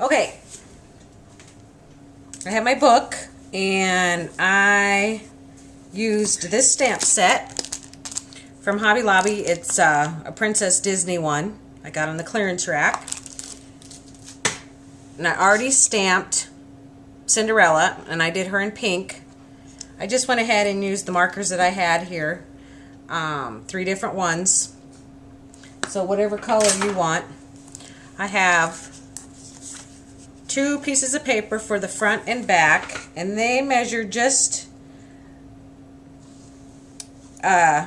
Okay. I have my book and I used this stamp set from Hobby Lobby. It's uh, a Princess Disney one. I got on the clearance rack. And I already stamped Cinderella and I did her in pink. I just went ahead and used the markers that I had here. Um, three different ones. So whatever color you want. I have two pieces of paper for the front and back and they measure just uh,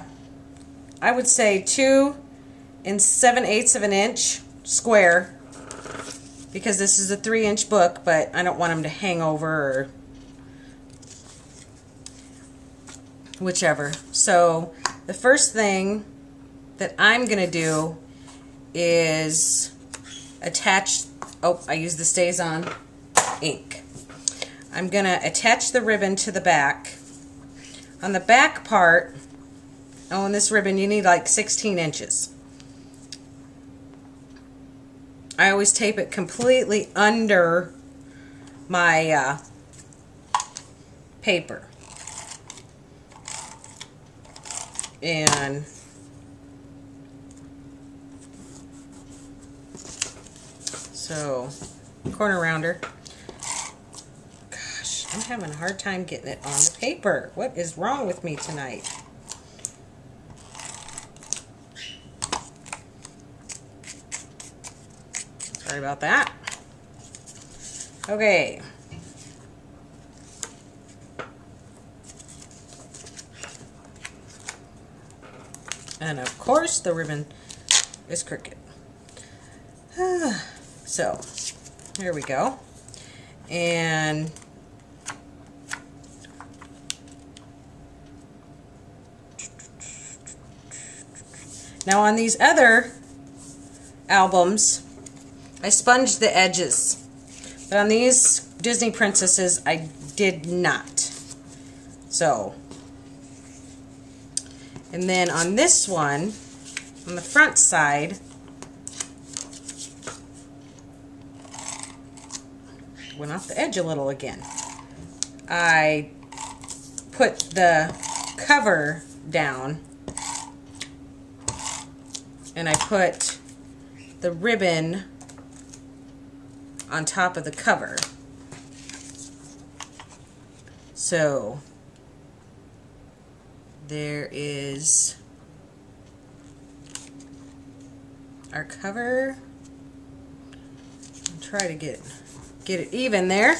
I would say two and seven eighths of an inch square because this is a three inch book but I don't want them to hang over or whichever. So the first thing that I'm gonna do is attach oh, I use the StazOn ink. I'm going to attach the ribbon to the back. On the back part, oh, on this ribbon, you need like 16 inches. I always tape it completely under my uh, paper. And So, corner rounder. Gosh, I'm having a hard time getting it on the paper. What is wrong with me tonight? Sorry about that. Okay. And of course, the ribbon is crooked. So, here we go. And now on these other albums, I sponged the edges. But on these Disney princesses, I did not. So, and then on this one, on the front side, went off the edge a little again. I put the cover down and I put the ribbon on top of the cover. So there is our cover. I'll try to get get it even there.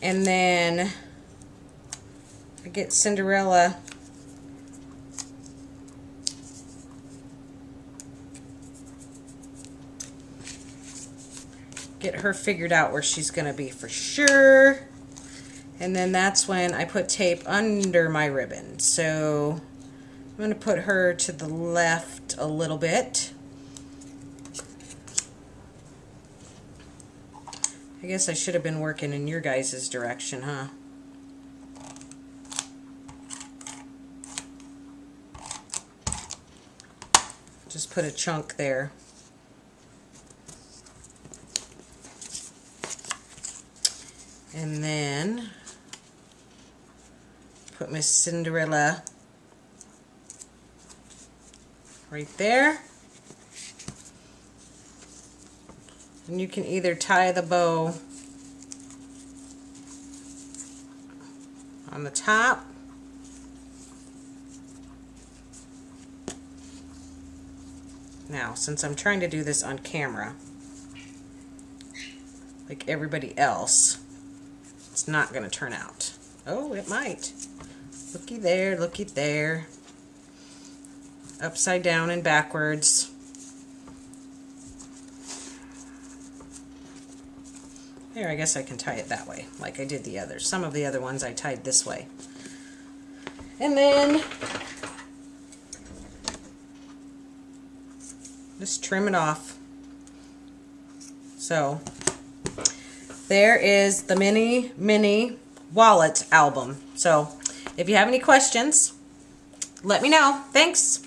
And then I get Cinderella get her figured out where she's going to be for sure. And then that's when I put tape under my ribbon. So I'm going to put her to the left a little bit. I guess I should have been working in your guys' direction, huh? Just put a chunk there. And then put Miss Cinderella right there. And you can either tie the bow on the top Now, since I'm trying to do this on camera, like everybody else, it's not going to turn out. Oh, it might. Looky there, looky there. Upside down and backwards. There, I guess I can tie it that way, like I did the others. Some of the other ones I tied this way. And then just trim it off. So there is the Mini Mini Wallet album. So if you have any questions, let me know. Thanks.